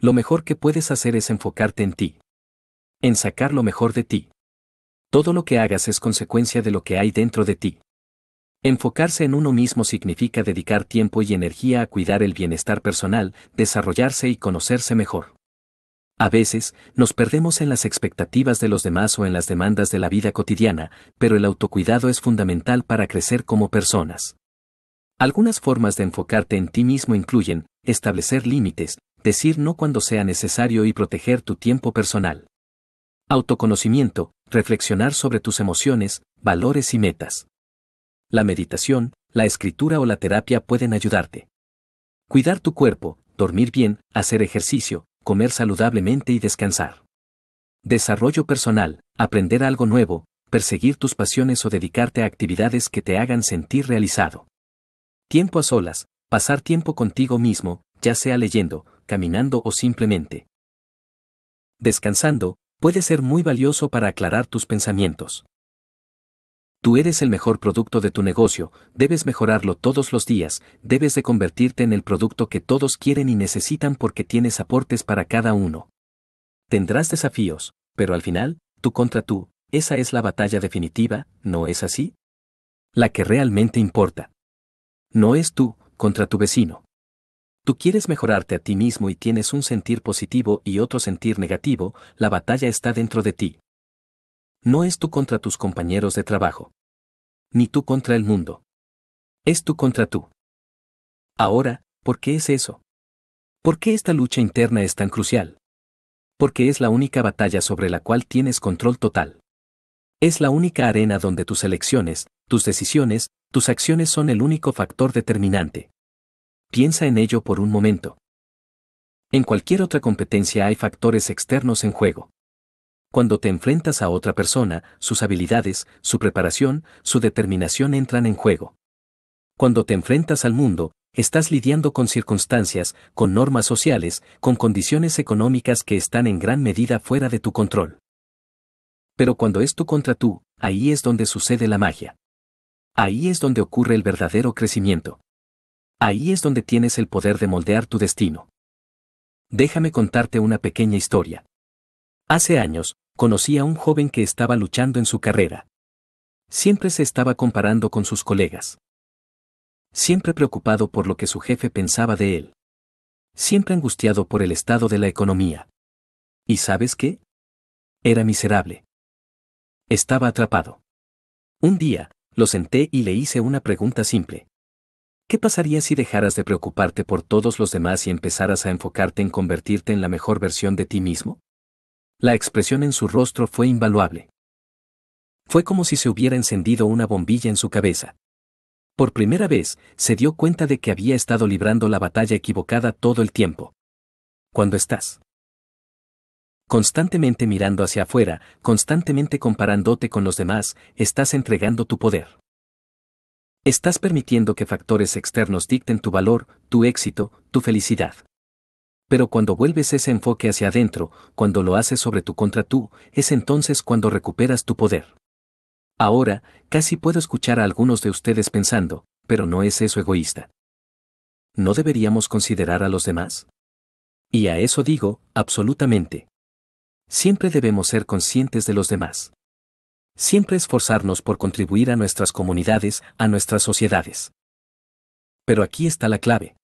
Lo mejor que puedes hacer es enfocarte en ti. En sacar lo mejor de ti. Todo lo que hagas es consecuencia de lo que hay dentro de ti. Enfocarse en uno mismo significa dedicar tiempo y energía a cuidar el bienestar personal, desarrollarse y conocerse mejor. A veces, nos perdemos en las expectativas de los demás o en las demandas de la vida cotidiana, pero el autocuidado es fundamental para crecer como personas. Algunas formas de enfocarte en ti mismo incluyen, establecer límites, decir no cuando sea necesario y proteger tu tiempo personal. Autoconocimiento, reflexionar sobre tus emociones, valores y metas. La meditación, la escritura o la terapia pueden ayudarte. Cuidar tu cuerpo, dormir bien, hacer ejercicio, comer saludablemente y descansar. Desarrollo personal, aprender algo nuevo, perseguir tus pasiones o dedicarte a actividades que te hagan sentir realizado. Tiempo a solas, pasar tiempo contigo mismo, ya sea leyendo, caminando o simplemente. Descansando, puede ser muy valioso para aclarar tus pensamientos. Tú eres el mejor producto de tu negocio, debes mejorarlo todos los días, debes de convertirte en el producto que todos quieren y necesitan porque tienes aportes para cada uno. Tendrás desafíos, pero al final, tú contra tú, esa es la batalla definitiva, ¿no es así? La que realmente importa. No es tú, contra tu vecino. Tú quieres mejorarte a ti mismo y tienes un sentir positivo y otro sentir negativo, la batalla está dentro de ti. No es tú contra tus compañeros de trabajo. Ni tú contra el mundo. Es tú contra tú. Ahora, ¿por qué es eso? ¿Por qué esta lucha interna es tan crucial? Porque es la única batalla sobre la cual tienes control total. Es la única arena donde tus elecciones, tus decisiones, tus acciones son el único factor determinante. Piensa en ello por un momento. En cualquier otra competencia hay factores externos en juego. Cuando te enfrentas a otra persona, sus habilidades, su preparación, su determinación entran en juego. Cuando te enfrentas al mundo, estás lidiando con circunstancias, con normas sociales, con condiciones económicas que están en gran medida fuera de tu control. Pero cuando es tú contra tú, ahí es donde sucede la magia. Ahí es donde ocurre el verdadero crecimiento. Ahí es donde tienes el poder de moldear tu destino. Déjame contarte una pequeña historia. Hace años, conocí a un joven que estaba luchando en su carrera. Siempre se estaba comparando con sus colegas. Siempre preocupado por lo que su jefe pensaba de él. Siempre angustiado por el estado de la economía. ¿Y sabes qué? Era miserable. Estaba atrapado. Un día, lo senté y le hice una pregunta simple. ¿Qué pasaría si dejaras de preocuparte por todos los demás y empezaras a enfocarte en convertirte en la mejor versión de ti mismo? La expresión en su rostro fue invaluable. Fue como si se hubiera encendido una bombilla en su cabeza. Por primera vez, se dio cuenta de que había estado librando la batalla equivocada todo el tiempo. Cuando estás constantemente mirando hacia afuera, constantemente comparándote con los demás, estás entregando tu poder. Estás permitiendo que factores externos dicten tu valor, tu éxito, tu felicidad. Pero cuando vuelves ese enfoque hacia adentro, cuando lo haces sobre tu contra tú, es entonces cuando recuperas tu poder. Ahora, casi puedo escuchar a algunos de ustedes pensando, pero no es eso egoísta. ¿No deberíamos considerar a los demás? Y a eso digo, absolutamente. Siempre debemos ser conscientes de los demás. Siempre esforzarnos por contribuir a nuestras comunidades, a nuestras sociedades. Pero aquí está la clave.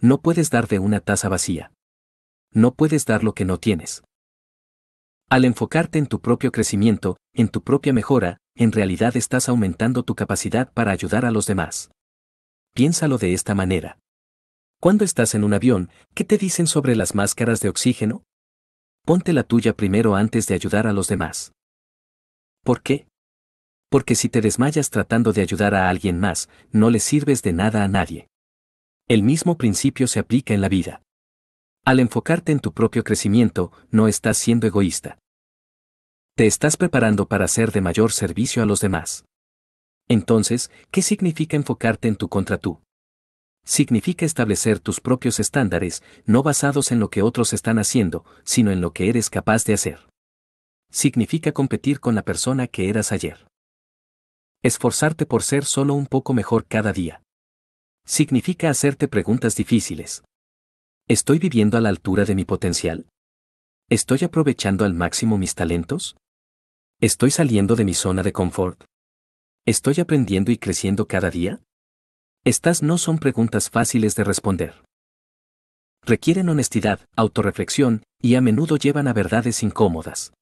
No puedes dar de una taza vacía. No puedes dar lo que no tienes. Al enfocarte en tu propio crecimiento, en tu propia mejora, en realidad estás aumentando tu capacidad para ayudar a los demás. Piénsalo de esta manera. Cuando estás en un avión, ¿qué te dicen sobre las máscaras de oxígeno? Ponte la tuya primero antes de ayudar a los demás. ¿Por qué? Porque si te desmayas tratando de ayudar a alguien más, no le sirves de nada a nadie. El mismo principio se aplica en la vida. Al enfocarte en tu propio crecimiento, no estás siendo egoísta. Te estás preparando para ser de mayor servicio a los demás. Entonces, ¿qué significa enfocarte en tu contra tú? Significa establecer tus propios estándares, no basados en lo que otros están haciendo, sino en lo que eres capaz de hacer. Significa competir con la persona que eras ayer. Esforzarte por ser solo un poco mejor cada día significa hacerte preguntas difíciles. ¿Estoy viviendo a la altura de mi potencial? ¿Estoy aprovechando al máximo mis talentos? ¿Estoy saliendo de mi zona de confort? ¿Estoy aprendiendo y creciendo cada día? Estas no son preguntas fáciles de responder. Requieren honestidad, autorreflexión, y a menudo llevan a verdades incómodas.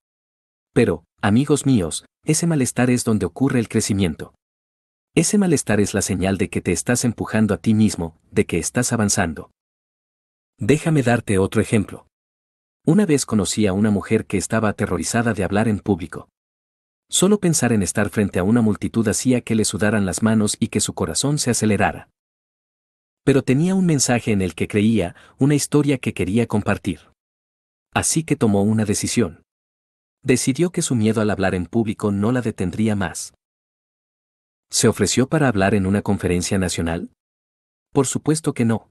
Pero, amigos míos, ese malestar es donde ocurre el crecimiento. Ese malestar es la señal de que te estás empujando a ti mismo, de que estás avanzando. Déjame darte otro ejemplo. Una vez conocí a una mujer que estaba aterrorizada de hablar en público. Solo pensar en estar frente a una multitud hacía que le sudaran las manos y que su corazón se acelerara. Pero tenía un mensaje en el que creía, una historia que quería compartir. Así que tomó una decisión. Decidió que su miedo al hablar en público no la detendría más. ¿Se ofreció para hablar en una conferencia nacional? Por supuesto que no.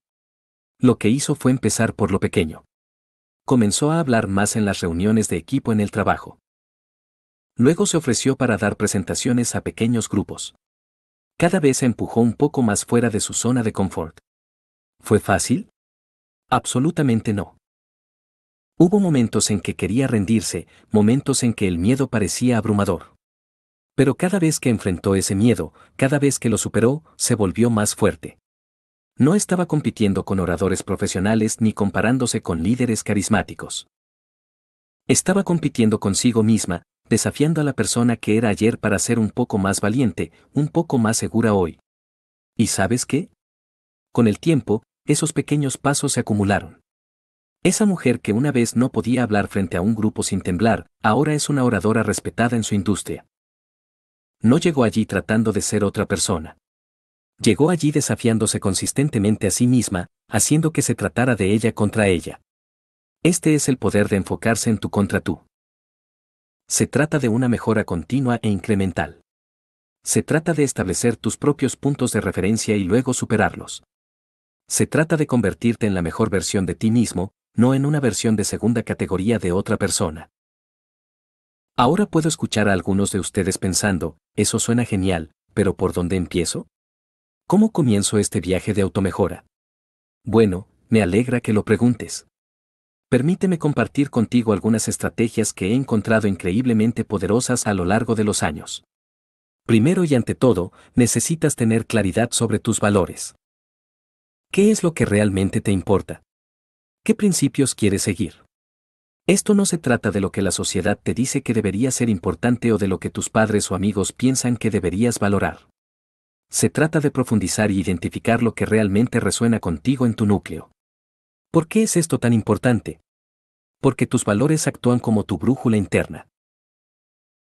Lo que hizo fue empezar por lo pequeño. Comenzó a hablar más en las reuniones de equipo en el trabajo. Luego se ofreció para dar presentaciones a pequeños grupos. Cada vez se empujó un poco más fuera de su zona de confort. ¿Fue fácil? Absolutamente no. Hubo momentos en que quería rendirse, momentos en que el miedo parecía abrumador. Pero cada vez que enfrentó ese miedo, cada vez que lo superó, se volvió más fuerte. No estaba compitiendo con oradores profesionales ni comparándose con líderes carismáticos. Estaba compitiendo consigo misma, desafiando a la persona que era ayer para ser un poco más valiente, un poco más segura hoy. ¿Y sabes qué? Con el tiempo, esos pequeños pasos se acumularon. Esa mujer que una vez no podía hablar frente a un grupo sin temblar, ahora es una oradora respetada en su industria. No llegó allí tratando de ser otra persona. Llegó allí desafiándose consistentemente a sí misma, haciendo que se tratara de ella contra ella. Este es el poder de enfocarse en tu contra tú. Se trata de una mejora continua e incremental. Se trata de establecer tus propios puntos de referencia y luego superarlos. Se trata de convertirte en la mejor versión de ti mismo, no en una versión de segunda categoría de otra persona. Ahora puedo escuchar a algunos de ustedes pensando, eso suena genial, pero ¿por dónde empiezo? ¿Cómo comienzo este viaje de automejora? Bueno, me alegra que lo preguntes. Permíteme compartir contigo algunas estrategias que he encontrado increíblemente poderosas a lo largo de los años. Primero y ante todo, necesitas tener claridad sobre tus valores. ¿Qué es lo que realmente te importa? ¿Qué principios quieres seguir? Esto no se trata de lo que la sociedad te dice que debería ser importante o de lo que tus padres o amigos piensan que deberías valorar. Se trata de profundizar y identificar lo que realmente resuena contigo en tu núcleo. ¿Por qué es esto tan importante? Porque tus valores actúan como tu brújula interna.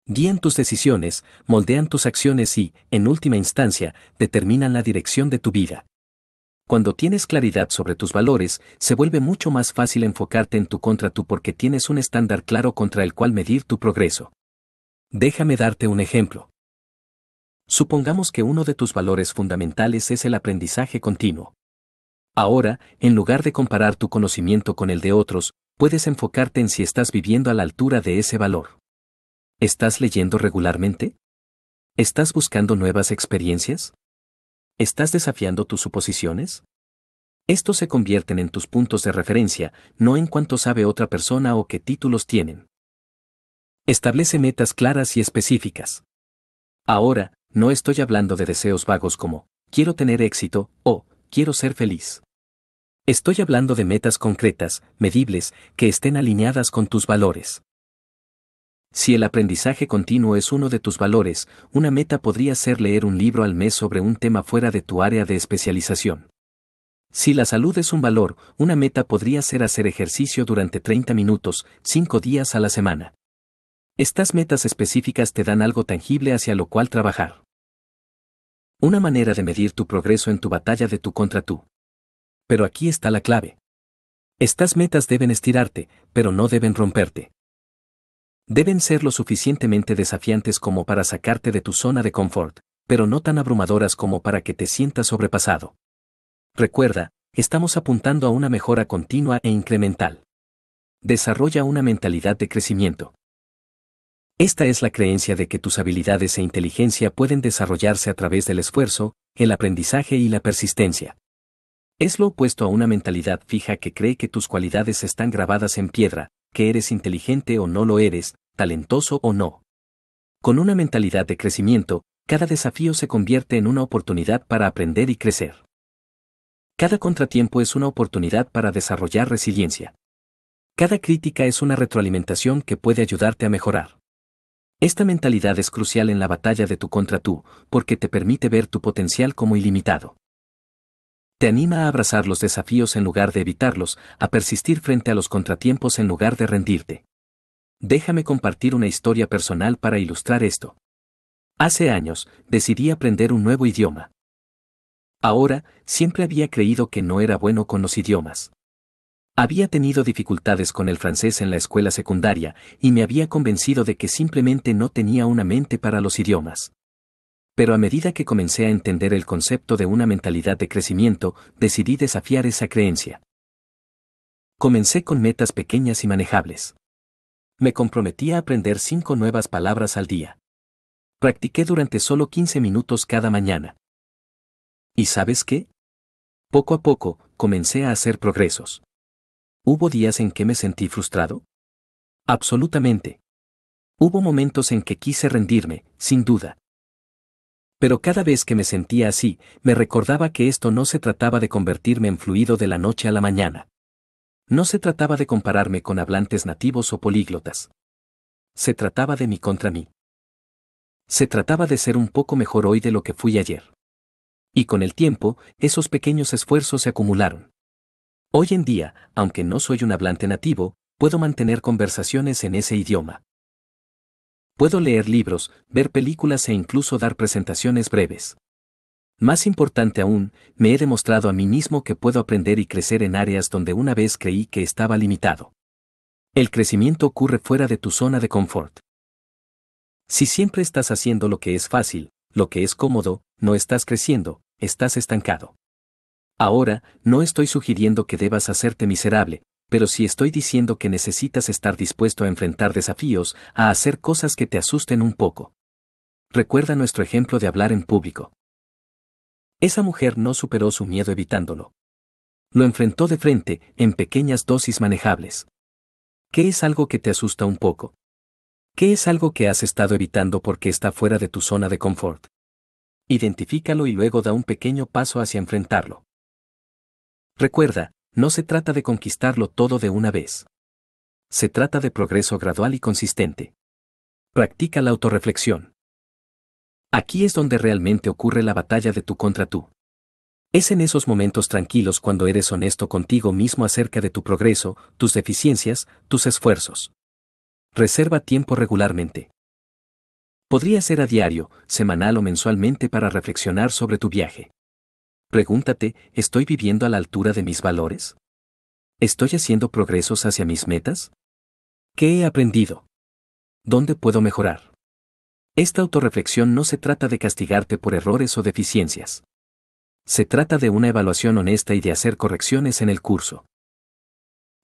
Guían tus decisiones, moldean tus acciones y, en última instancia, determinan la dirección de tu vida. Cuando tienes claridad sobre tus valores, se vuelve mucho más fácil enfocarte en tu contra tú porque tienes un estándar claro contra el cual medir tu progreso. Déjame darte un ejemplo. Supongamos que uno de tus valores fundamentales es el aprendizaje continuo. Ahora, en lugar de comparar tu conocimiento con el de otros, puedes enfocarte en si estás viviendo a la altura de ese valor. ¿Estás leyendo regularmente? ¿Estás buscando nuevas experiencias? ¿Estás desafiando tus suposiciones? Estos se convierten en tus puntos de referencia, no en cuanto sabe otra persona o qué títulos tienen. Establece metas claras y específicas. Ahora, no estoy hablando de deseos vagos como, quiero tener éxito, o, quiero ser feliz. Estoy hablando de metas concretas, medibles, que estén alineadas con tus valores. Si el aprendizaje continuo es uno de tus valores, una meta podría ser leer un libro al mes sobre un tema fuera de tu área de especialización. Si la salud es un valor, una meta podría ser hacer ejercicio durante 30 minutos, 5 días a la semana. Estas metas específicas te dan algo tangible hacia lo cual trabajar. Una manera de medir tu progreso en tu batalla de tu contra tú. Pero aquí está la clave. Estas metas deben estirarte, pero no deben romperte deben ser lo suficientemente desafiantes como para sacarte de tu zona de confort, pero no tan abrumadoras como para que te sientas sobrepasado. Recuerda, estamos apuntando a una mejora continua e incremental. Desarrolla una mentalidad de crecimiento. Esta es la creencia de que tus habilidades e inteligencia pueden desarrollarse a través del esfuerzo, el aprendizaje y la persistencia. Es lo opuesto a una mentalidad fija que cree que tus cualidades están grabadas en piedra, que eres inteligente o no lo eres, talentoso o no. Con una mentalidad de crecimiento, cada desafío se convierte en una oportunidad para aprender y crecer. Cada contratiempo es una oportunidad para desarrollar resiliencia. Cada crítica es una retroalimentación que puede ayudarte a mejorar. Esta mentalidad es crucial en la batalla de tu contra tú, porque te permite ver tu potencial como ilimitado. Te anima a abrazar los desafíos en lugar de evitarlos, a persistir frente a los contratiempos en lugar de rendirte. Déjame compartir una historia personal para ilustrar esto. Hace años, decidí aprender un nuevo idioma. Ahora, siempre había creído que no era bueno con los idiomas. Había tenido dificultades con el francés en la escuela secundaria y me había convencido de que simplemente no tenía una mente para los idiomas pero a medida que comencé a entender el concepto de una mentalidad de crecimiento, decidí desafiar esa creencia. Comencé con metas pequeñas y manejables. Me comprometí a aprender cinco nuevas palabras al día. Practiqué durante solo 15 minutos cada mañana. ¿Y sabes qué? Poco a poco, comencé a hacer progresos. ¿Hubo días en que me sentí frustrado? Absolutamente. Hubo momentos en que quise rendirme, sin duda. Pero cada vez que me sentía así, me recordaba que esto no se trataba de convertirme en fluido de la noche a la mañana. No se trataba de compararme con hablantes nativos o políglotas. Se trataba de mí contra mí. Se trataba de ser un poco mejor hoy de lo que fui ayer. Y con el tiempo, esos pequeños esfuerzos se acumularon. Hoy en día, aunque no soy un hablante nativo, puedo mantener conversaciones en ese idioma. Puedo leer libros, ver películas e incluso dar presentaciones breves. Más importante aún, me he demostrado a mí mismo que puedo aprender y crecer en áreas donde una vez creí que estaba limitado. El crecimiento ocurre fuera de tu zona de confort. Si siempre estás haciendo lo que es fácil, lo que es cómodo, no estás creciendo, estás estancado. Ahora, no estoy sugiriendo que debas hacerte miserable, pero si estoy diciendo que necesitas estar dispuesto a enfrentar desafíos, a hacer cosas que te asusten un poco. Recuerda nuestro ejemplo de hablar en público. Esa mujer no superó su miedo evitándolo. Lo enfrentó de frente, en pequeñas dosis manejables. ¿Qué es algo que te asusta un poco? ¿Qué es algo que has estado evitando porque está fuera de tu zona de confort? Identifícalo y luego da un pequeño paso hacia enfrentarlo. Recuerda, no se trata de conquistarlo todo de una vez. Se trata de progreso gradual y consistente. Practica la autorreflexión. Aquí es donde realmente ocurre la batalla de tu contra tú. Es en esos momentos tranquilos cuando eres honesto contigo mismo acerca de tu progreso, tus deficiencias, tus esfuerzos. Reserva tiempo regularmente. Podría ser a diario, semanal o mensualmente para reflexionar sobre tu viaje. Pregúntate, ¿estoy viviendo a la altura de mis valores? ¿Estoy haciendo progresos hacia mis metas? ¿Qué he aprendido? ¿Dónde puedo mejorar? Esta autorreflexión no se trata de castigarte por errores o deficiencias. Se trata de una evaluación honesta y de hacer correcciones en el curso.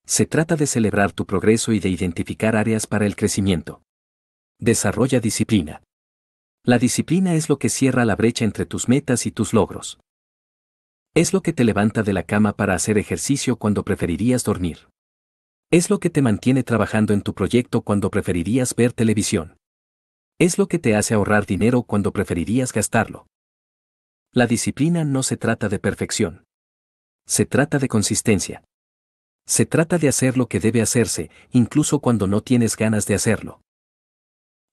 Se trata de celebrar tu progreso y de identificar áreas para el crecimiento. Desarrolla disciplina. La disciplina es lo que cierra la brecha entre tus metas y tus logros. Es lo que te levanta de la cama para hacer ejercicio cuando preferirías dormir. Es lo que te mantiene trabajando en tu proyecto cuando preferirías ver televisión. Es lo que te hace ahorrar dinero cuando preferirías gastarlo. La disciplina no se trata de perfección. Se trata de consistencia. Se trata de hacer lo que debe hacerse, incluso cuando no tienes ganas de hacerlo.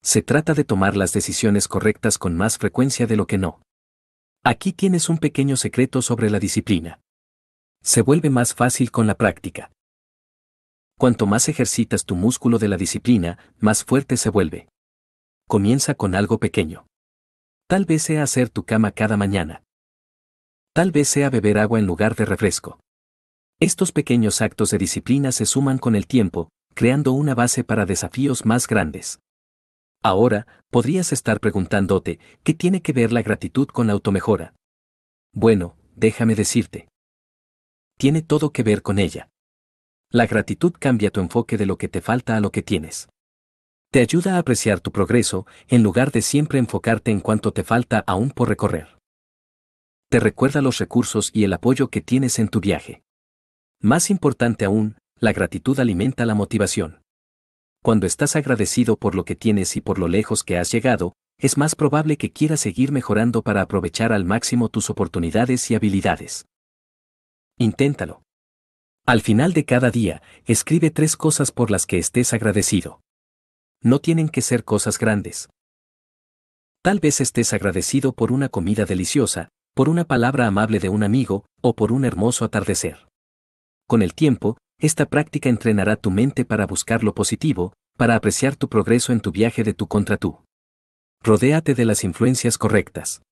Se trata de tomar las decisiones correctas con más frecuencia de lo que no. Aquí tienes un pequeño secreto sobre la disciplina. Se vuelve más fácil con la práctica. Cuanto más ejercitas tu músculo de la disciplina, más fuerte se vuelve. Comienza con algo pequeño. Tal vez sea hacer tu cama cada mañana. Tal vez sea beber agua en lugar de refresco. Estos pequeños actos de disciplina se suman con el tiempo, creando una base para desafíos más grandes. Ahora, podrías estar preguntándote, ¿qué tiene que ver la gratitud con la automejora? Bueno, déjame decirte. Tiene todo que ver con ella. La gratitud cambia tu enfoque de lo que te falta a lo que tienes. Te ayuda a apreciar tu progreso, en lugar de siempre enfocarte en cuánto te falta aún por recorrer. te recuerda los recursos y el apoyo que tienes en tu viaje. Más importante aún, la gratitud alimenta la motivación. Cuando estás agradecido por lo que tienes y por lo lejos que has llegado, es más probable que quieras seguir mejorando para aprovechar al máximo tus oportunidades y habilidades. Inténtalo. Al final de cada día, escribe tres cosas por las que estés agradecido. No tienen que ser cosas grandes. Tal vez estés agradecido por una comida deliciosa, por una palabra amable de un amigo, o por un hermoso atardecer. Con el tiempo, esta práctica entrenará tu mente para buscar lo positivo, para apreciar tu progreso en tu viaje de tu contra tú. Rodéate de las influencias correctas.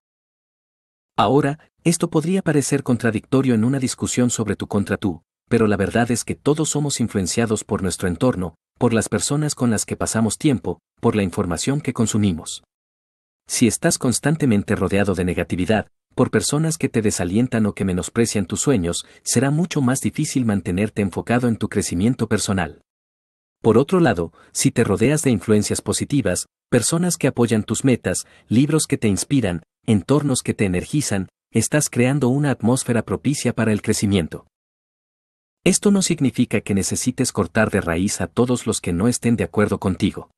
Ahora, esto podría parecer contradictorio en una discusión sobre tu contra tú, pero la verdad es que todos somos influenciados por nuestro entorno, por las personas con las que pasamos tiempo, por la información que consumimos. Si estás constantemente rodeado de negatividad, por personas que te desalientan o que menosprecian tus sueños, será mucho más difícil mantenerte enfocado en tu crecimiento personal. Por otro lado, si te rodeas de influencias positivas, personas que apoyan tus metas, libros que te inspiran, entornos que te energizan, estás creando una atmósfera propicia para el crecimiento. Esto no significa que necesites cortar de raíz a todos los que no estén de acuerdo contigo.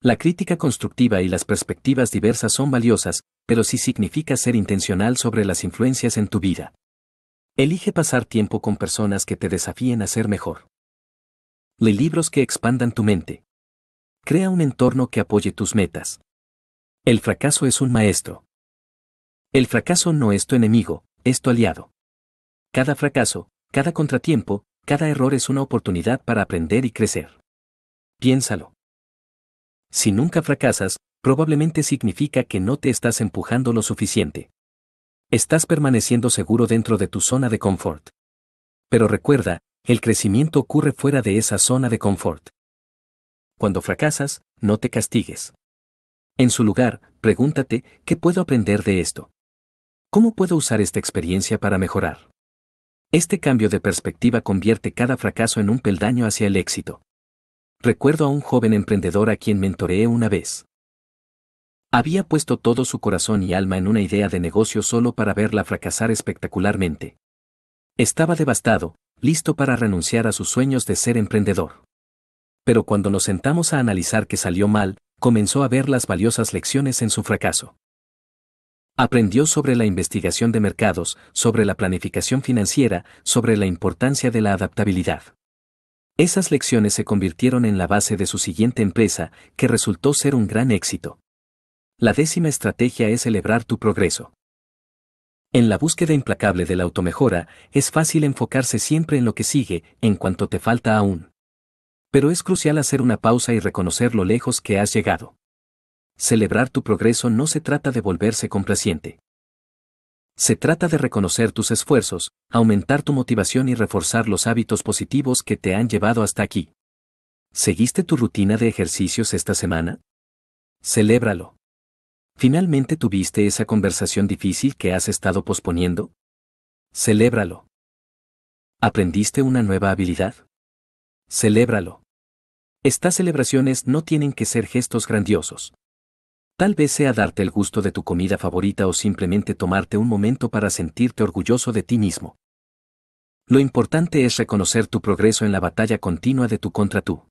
La crítica constructiva y las perspectivas diversas son valiosas, pero sí significa ser intencional sobre las influencias en tu vida. Elige pasar tiempo con personas que te desafíen a ser mejor. Lee libros que expandan tu mente. Crea un entorno que apoye tus metas. El fracaso es un maestro. El fracaso no es tu enemigo, es tu aliado. Cada fracaso, cada contratiempo, cada error es una oportunidad para aprender y crecer. Piénsalo. Si nunca fracasas, probablemente significa que no te estás empujando lo suficiente. Estás permaneciendo seguro dentro de tu zona de confort. Pero recuerda, el crecimiento ocurre fuera de esa zona de confort. Cuando fracasas, no te castigues. En su lugar, pregúntate, ¿qué puedo aprender de esto? ¿Cómo puedo usar esta experiencia para mejorar? Este cambio de perspectiva convierte cada fracaso en un peldaño hacia el éxito. Recuerdo a un joven emprendedor a quien mentoreé una vez. Había puesto todo su corazón y alma en una idea de negocio solo para verla fracasar espectacularmente. Estaba devastado, listo para renunciar a sus sueños de ser emprendedor. Pero cuando nos sentamos a analizar que salió mal, comenzó a ver las valiosas lecciones en su fracaso. Aprendió sobre la investigación de mercados, sobre la planificación financiera, sobre la importancia de la adaptabilidad. Esas lecciones se convirtieron en la base de su siguiente empresa, que resultó ser un gran éxito. La décima estrategia es celebrar tu progreso. En la búsqueda implacable de la automejora, es fácil enfocarse siempre en lo que sigue, en cuanto te falta aún. Pero es crucial hacer una pausa y reconocer lo lejos que has llegado. Celebrar tu progreso no se trata de volverse complaciente. Se trata de reconocer tus esfuerzos, aumentar tu motivación y reforzar los hábitos positivos que te han llevado hasta aquí. ¿Seguiste tu rutina de ejercicios esta semana? Celébralo. ¿Finalmente tuviste esa conversación difícil que has estado posponiendo? Celébralo. ¿Aprendiste una nueva habilidad? Celébralo. Estas celebraciones no tienen que ser gestos grandiosos. Tal vez sea darte el gusto de tu comida favorita o simplemente tomarte un momento para sentirte orgulloso de ti mismo. Lo importante es reconocer tu progreso en la batalla continua de tu contra tú.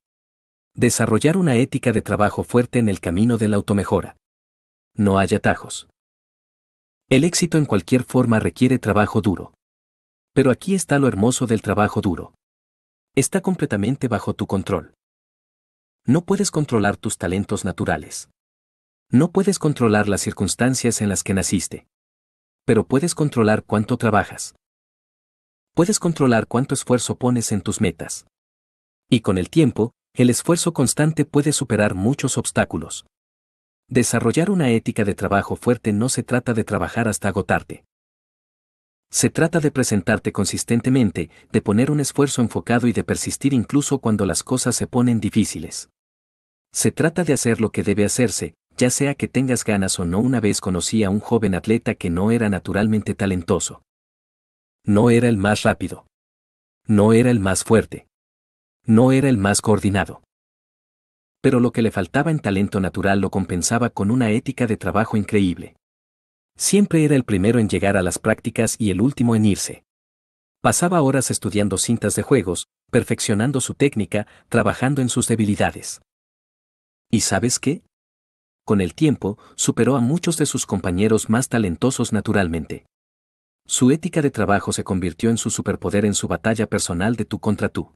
Desarrollar una ética de trabajo fuerte en el camino de la automejora no hay atajos. El éxito en cualquier forma requiere trabajo duro. Pero aquí está lo hermoso del trabajo duro. Está completamente bajo tu control. No puedes controlar tus talentos naturales. No puedes controlar las circunstancias en las que naciste. Pero puedes controlar cuánto trabajas. Puedes controlar cuánto esfuerzo pones en tus metas. Y con el tiempo, el esfuerzo constante puede superar muchos obstáculos. Desarrollar una ética de trabajo fuerte no se trata de trabajar hasta agotarte. Se trata de presentarte consistentemente, de poner un esfuerzo enfocado y de persistir incluso cuando las cosas se ponen difíciles. Se trata de hacer lo que debe hacerse, ya sea que tengas ganas o no. Una vez conocí a un joven atleta que no era naturalmente talentoso. No era el más rápido. No era el más fuerte. No era el más coordinado pero lo que le faltaba en talento natural lo compensaba con una ética de trabajo increíble. Siempre era el primero en llegar a las prácticas y el último en irse. Pasaba horas estudiando cintas de juegos, perfeccionando su técnica, trabajando en sus debilidades. ¿Y sabes qué? Con el tiempo, superó a muchos de sus compañeros más talentosos naturalmente. Su ética de trabajo se convirtió en su superpoder en su batalla personal de tú contra tú.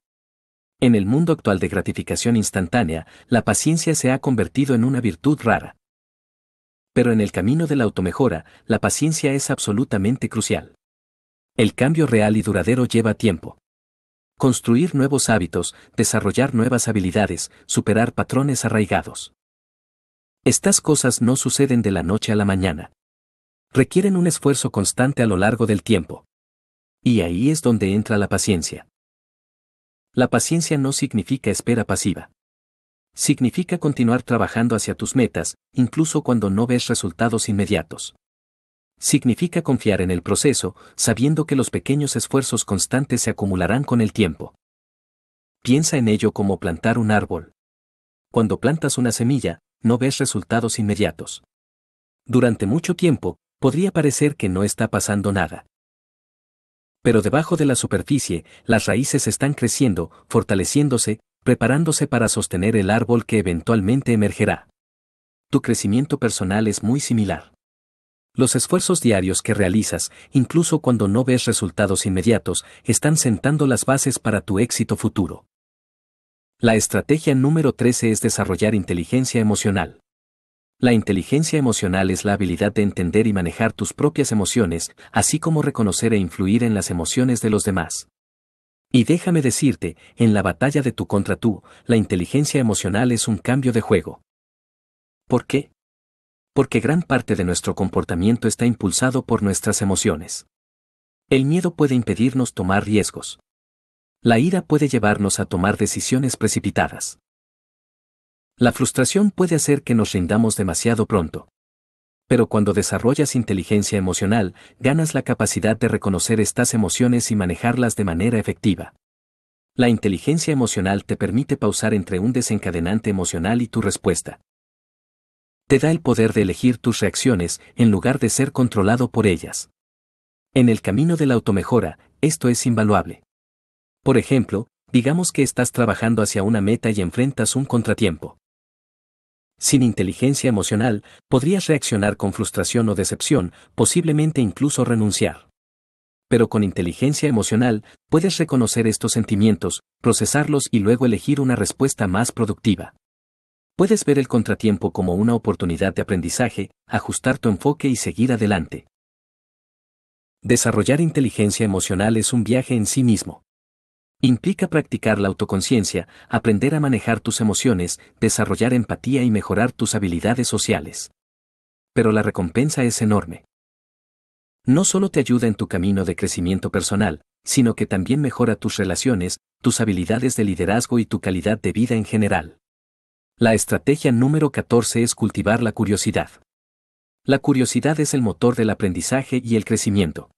En el mundo actual de gratificación instantánea, la paciencia se ha convertido en una virtud rara. Pero en el camino de la automejora, la paciencia es absolutamente crucial. El cambio real y duradero lleva tiempo. Construir nuevos hábitos, desarrollar nuevas habilidades, superar patrones arraigados. Estas cosas no suceden de la noche a la mañana. Requieren un esfuerzo constante a lo largo del tiempo. Y ahí es donde entra la paciencia. La paciencia no significa espera pasiva. Significa continuar trabajando hacia tus metas, incluso cuando no ves resultados inmediatos significa confiar en el proceso, sabiendo que los pequeños esfuerzos constantes se acumularán con el tiempo. Piensa en ello como plantar un árbol. Cuando plantas una semilla, no ves resultados inmediatos. Durante mucho tiempo, podría parecer que no está pasando nada. Pero debajo de la superficie, las raíces están creciendo, fortaleciéndose, preparándose para sostener el árbol que eventualmente emergerá. Tu crecimiento personal es muy similar. Los esfuerzos diarios que realizas, incluso cuando no ves resultados inmediatos, están sentando las bases para tu éxito futuro. La estrategia número 13 es desarrollar inteligencia emocional. La inteligencia emocional es la habilidad de entender y manejar tus propias emociones, así como reconocer e influir en las emociones de los demás. Y déjame decirte, en la batalla de tu contra tú, la inteligencia emocional es un cambio de juego. ¿Por qué? porque gran parte de nuestro comportamiento está impulsado por nuestras emociones. El miedo puede impedirnos tomar riesgos. La ira puede llevarnos a tomar decisiones precipitadas. La frustración puede hacer que nos rindamos demasiado pronto. Pero cuando desarrollas inteligencia emocional, ganas la capacidad de reconocer estas emociones y manejarlas de manera efectiva. La inteligencia emocional te permite pausar entre un desencadenante emocional y tu respuesta te da el poder de elegir tus reacciones en lugar de ser controlado por ellas. En el camino de la automejora, esto es invaluable. Por ejemplo, digamos que estás trabajando hacia una meta y enfrentas un contratiempo. Sin inteligencia emocional, podrías reaccionar con frustración o decepción, posiblemente incluso renunciar. Pero con inteligencia emocional, puedes reconocer estos sentimientos, procesarlos y luego elegir una respuesta más productiva. Puedes ver el contratiempo como una oportunidad de aprendizaje, ajustar tu enfoque y seguir adelante. Desarrollar inteligencia emocional es un viaje en sí mismo. Implica practicar la autoconciencia, aprender a manejar tus emociones, desarrollar empatía y mejorar tus habilidades sociales. Pero la recompensa es enorme. No solo te ayuda en tu camino de crecimiento personal, sino que también mejora tus relaciones, tus habilidades de liderazgo y tu calidad de vida en general. La estrategia número 14 es cultivar la curiosidad. La curiosidad es el motor del aprendizaje y el crecimiento.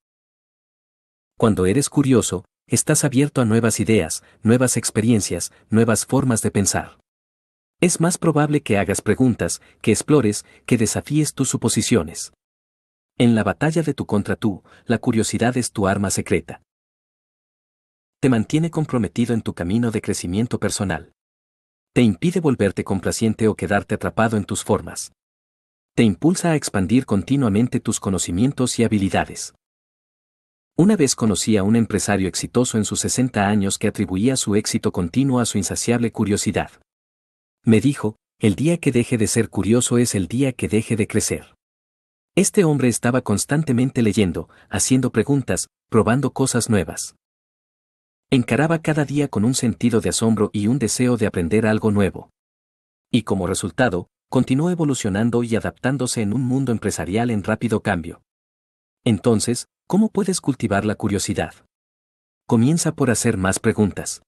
Cuando eres curioso, estás abierto a nuevas ideas, nuevas experiencias, nuevas formas de pensar. Es más probable que hagas preguntas, que explores, que desafíes tus suposiciones. En la batalla de tu contra tú, la curiosidad es tu arma secreta. Te mantiene comprometido en tu camino de crecimiento personal. Te impide volverte complaciente o quedarte atrapado en tus formas. Te impulsa a expandir continuamente tus conocimientos y habilidades. Una vez conocí a un empresario exitoso en sus 60 años que atribuía su éxito continuo a su insaciable curiosidad. Me dijo, el día que deje de ser curioso es el día que deje de crecer. Este hombre estaba constantemente leyendo, haciendo preguntas, probando cosas nuevas. Encaraba cada día con un sentido de asombro y un deseo de aprender algo nuevo. Y como resultado, continuó evolucionando y adaptándose en un mundo empresarial en rápido cambio. Entonces, ¿cómo puedes cultivar la curiosidad? Comienza por hacer más preguntas.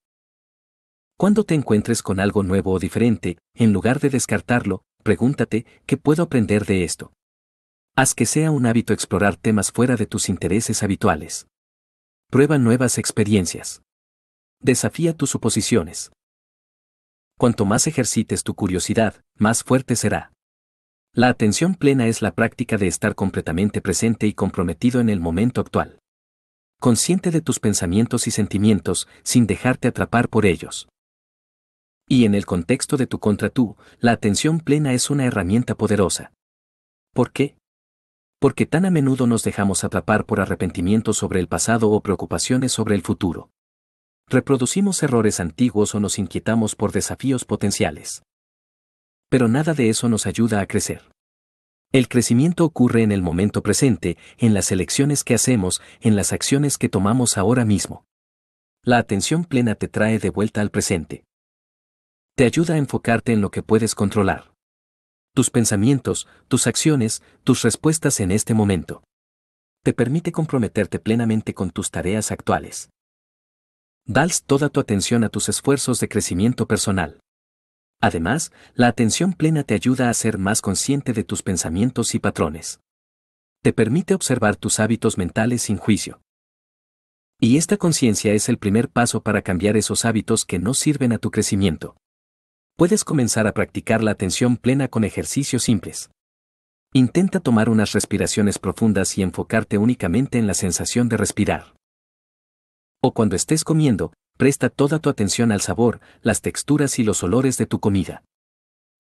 Cuando te encuentres con algo nuevo o diferente, en lugar de descartarlo, pregúntate, ¿qué puedo aprender de esto? Haz que sea un hábito explorar temas fuera de tus intereses habituales. Prueba nuevas experiencias. Desafía tus suposiciones. Cuanto más ejercites tu curiosidad, más fuerte será. La atención plena es la práctica de estar completamente presente y comprometido en el momento actual. Consciente de tus pensamientos y sentimientos sin dejarte atrapar por ellos. Y en el contexto de tu contra tú, la atención plena es una herramienta poderosa. ¿Por qué? Porque tan a menudo nos dejamos atrapar por arrepentimientos sobre el pasado o preocupaciones sobre el futuro. Reproducimos errores antiguos o nos inquietamos por desafíos potenciales. Pero nada de eso nos ayuda a crecer. El crecimiento ocurre en el momento presente, en las elecciones que hacemos, en las acciones que tomamos ahora mismo. La atención plena te trae de vuelta al presente te ayuda a enfocarte en lo que puedes controlar. Tus pensamientos, tus acciones, tus respuestas en este momento. Te permite comprometerte plenamente con tus tareas actuales. Das toda tu atención a tus esfuerzos de crecimiento personal. Además, la atención plena te ayuda a ser más consciente de tus pensamientos y patrones. Te permite observar tus hábitos mentales sin juicio. Y esta conciencia es el primer paso para cambiar esos hábitos que no sirven a tu crecimiento puedes comenzar a practicar la atención plena con ejercicios simples. Intenta tomar unas respiraciones profundas y enfocarte únicamente en la sensación de respirar. O cuando estés comiendo, presta toda tu atención al sabor, las texturas y los olores de tu comida.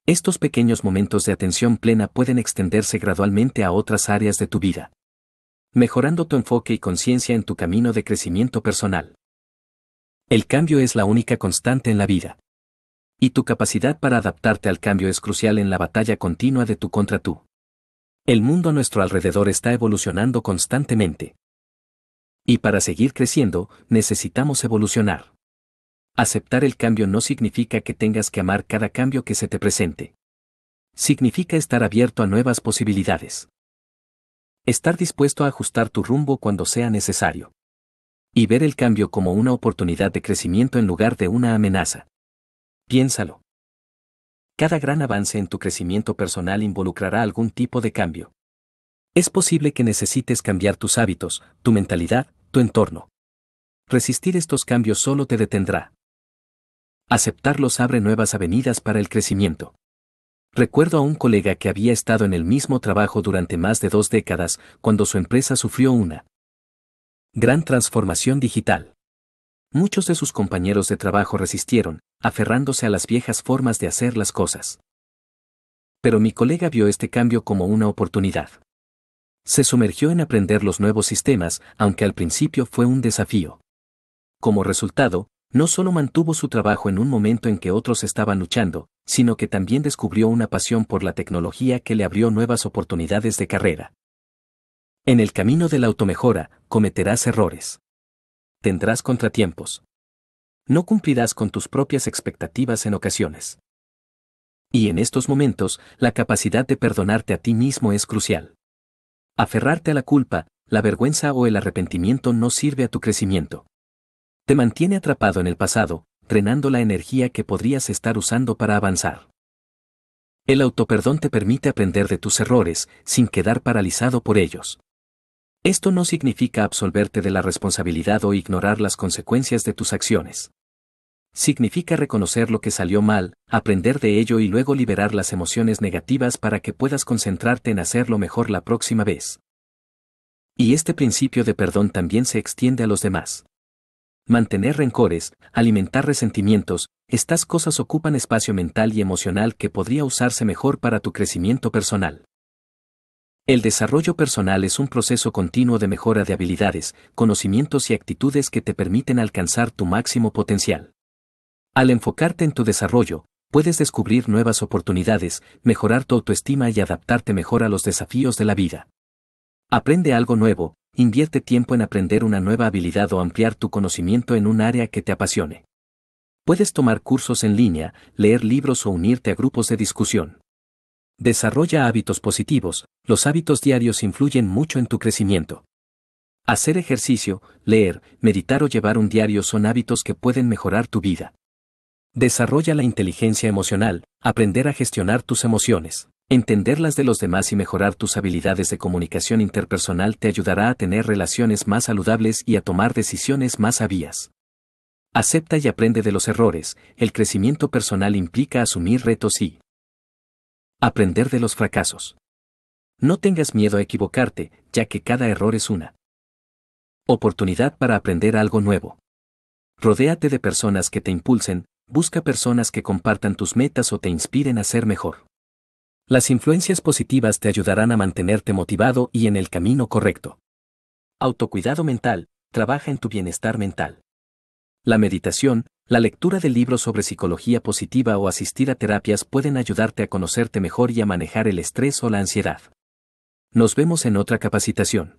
Estos pequeños momentos de atención plena pueden extenderse gradualmente a otras áreas de tu vida, mejorando tu enfoque y conciencia en tu camino de crecimiento personal. El cambio es la única constante en la vida. Y tu capacidad para adaptarte al cambio es crucial en la batalla continua de tu contra tú. El mundo a nuestro alrededor está evolucionando constantemente. Y para seguir creciendo, necesitamos evolucionar. Aceptar el cambio no significa que tengas que amar cada cambio que se te presente. Significa estar abierto a nuevas posibilidades. Estar dispuesto a ajustar tu rumbo cuando sea necesario. Y ver el cambio como una oportunidad de crecimiento en lugar de una amenaza. Piénsalo. Cada gran avance en tu crecimiento personal involucrará algún tipo de cambio. Es posible que necesites cambiar tus hábitos, tu mentalidad, tu entorno. Resistir estos cambios solo te detendrá. Aceptarlos abre nuevas avenidas para el crecimiento. Recuerdo a un colega que había estado en el mismo trabajo durante más de dos décadas cuando su empresa sufrió una gran transformación digital. Muchos de sus compañeros de trabajo resistieron, aferrándose a las viejas formas de hacer las cosas. Pero mi colega vio este cambio como una oportunidad. Se sumergió en aprender los nuevos sistemas, aunque al principio fue un desafío. Como resultado, no solo mantuvo su trabajo en un momento en que otros estaban luchando, sino que también descubrió una pasión por la tecnología que le abrió nuevas oportunidades de carrera. En el camino de la automejora, cometerás errores. Tendrás contratiempos no cumplirás con tus propias expectativas en ocasiones. Y en estos momentos, la capacidad de perdonarte a ti mismo es crucial. Aferrarte a la culpa, la vergüenza o el arrepentimiento no sirve a tu crecimiento. Te mantiene atrapado en el pasado, drenando la energía que podrías estar usando para avanzar. El autoperdón te permite aprender de tus errores, sin quedar paralizado por ellos. Esto no significa absolverte de la responsabilidad o ignorar las consecuencias de tus acciones significa reconocer lo que salió mal, aprender de ello y luego liberar las emociones negativas para que puedas concentrarte en hacerlo mejor la próxima vez. Y este principio de perdón también se extiende a los demás. Mantener rencores, alimentar resentimientos, estas cosas ocupan espacio mental y emocional que podría usarse mejor para tu crecimiento personal. El desarrollo personal es un proceso continuo de mejora de habilidades, conocimientos y actitudes que te permiten alcanzar tu máximo potencial. Al enfocarte en tu desarrollo, puedes descubrir nuevas oportunidades, mejorar tu autoestima y adaptarte mejor a los desafíos de la vida. Aprende algo nuevo, invierte tiempo en aprender una nueva habilidad o ampliar tu conocimiento en un área que te apasione. Puedes tomar cursos en línea, leer libros o unirte a grupos de discusión. Desarrolla hábitos positivos, los hábitos diarios influyen mucho en tu crecimiento. Hacer ejercicio, leer, meditar o llevar un diario son hábitos que pueden mejorar tu vida. Desarrolla la inteligencia emocional, aprender a gestionar tus emociones. Entenderlas de los demás y mejorar tus habilidades de comunicación interpersonal te ayudará a tener relaciones más saludables y a tomar decisiones más sabias. Acepta y aprende de los errores, el crecimiento personal implica asumir retos y Aprender de los fracasos. No tengas miedo a equivocarte, ya que cada error es una oportunidad para aprender algo nuevo. Rodéate de personas que te impulsen, busca personas que compartan tus metas o te inspiren a ser mejor. Las influencias positivas te ayudarán a mantenerte motivado y en el camino correcto. Autocuidado mental, trabaja en tu bienestar mental. La meditación, la lectura de libros sobre psicología positiva o asistir a terapias pueden ayudarte a conocerte mejor y a manejar el estrés o la ansiedad. Nos vemos en otra capacitación.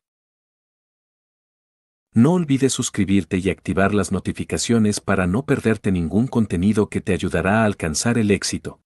No olvides suscribirte y activar las notificaciones para no perderte ningún contenido que te ayudará a alcanzar el éxito.